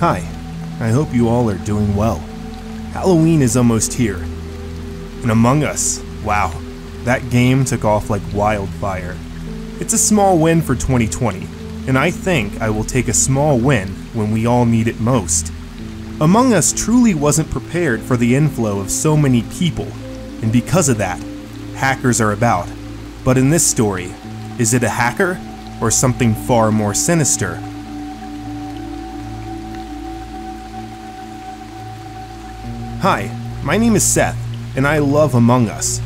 Hi, I hope you all are doing well. Halloween is almost here. And Among Us, wow, that game took off like wildfire. It's a small win for 2020, and I think I will take a small win when we all need it most. Among Us truly wasn't prepared for the inflow of so many people, and because of that, hackers are about. But in this story, is it a hacker or something far more sinister? Hi, my name is Seth, and I love Among Us.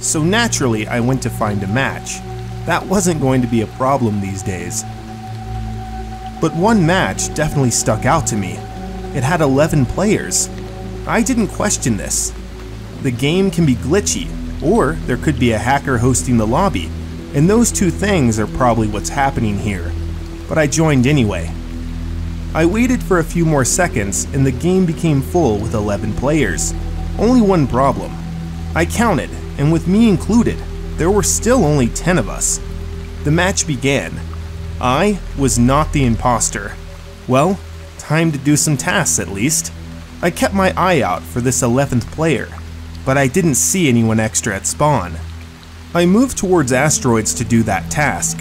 So naturally, I went to find a match. That wasn't going to be a problem these days. But one match definitely stuck out to me. It had 11 players. I didn't question this. The game can be glitchy, or there could be a hacker hosting the lobby, and those two things are probably what's happening here. But I joined anyway. I waited for a few more seconds and the game became full with 11 players. Only one problem. I counted, and with me included, there were still only 10 of us. The match began. I was not the imposter. Well, time to do some tasks at least. I kept my eye out for this 11th player, but I didn't see anyone extra at spawn. I moved towards asteroids to do that task.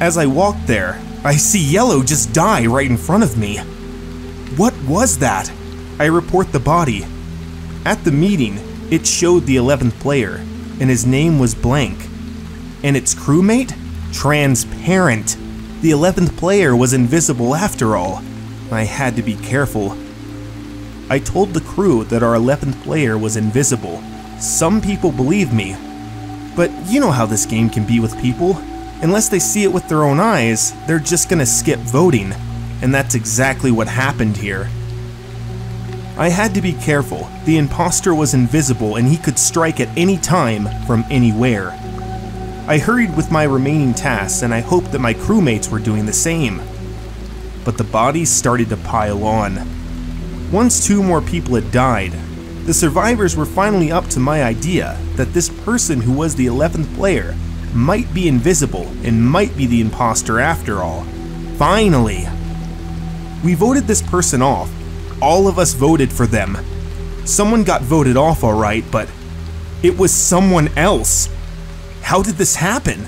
As I walked there, I see Yellow just die right in front of me. What was that? I report the body. At the meeting, it showed the 11th player, and his name was Blank. And its crewmate? Transparent. The 11th player was invisible after all. I had to be careful. I told the crew that our 11th player was invisible. Some people believe me. But you know how this game can be with people. Unless they see it with their own eyes, they're just gonna skip voting. And that's exactly what happened here. I had to be careful. The imposter was invisible and he could strike at any time from anywhere. I hurried with my remaining tasks and I hoped that my crewmates were doing the same. But the bodies started to pile on. Once two more people had died, the survivors were finally up to my idea that this person who was the 11th player might be invisible and might be the imposter after all. Finally! We voted this person off. All of us voted for them. Someone got voted off alright, but it was someone else. How did this happen?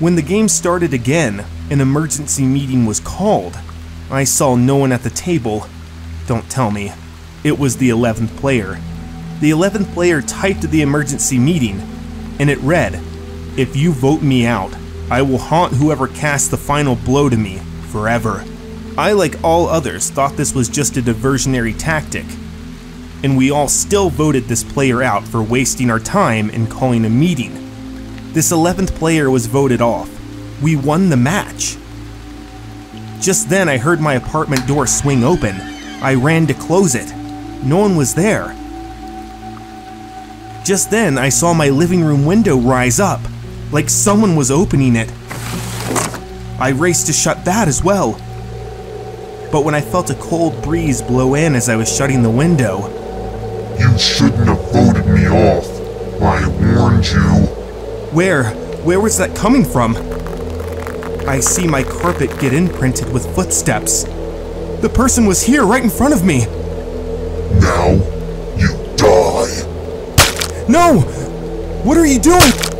When the game started again, an emergency meeting was called. I saw no one at the table. Don't tell me. It was the 11th player. The 11th player typed the emergency meeting, and it read, if you vote me out, I will haunt whoever casts the final blow to me forever. I, like all others, thought this was just a diversionary tactic, and we all still voted this player out for wasting our time and calling a meeting. This 11th player was voted off. We won the match. Just then, I heard my apartment door swing open. I ran to close it. No one was there. Just then, I saw my living room window rise up like someone was opening it. I raced to shut that as well. But when I felt a cold breeze blow in as I was shutting the window, You shouldn't have voted me off. I warned you. where, where was that coming from? I see my carpet get imprinted with footsteps. The person was here right in front of me. Now, you die. No! What are you doing?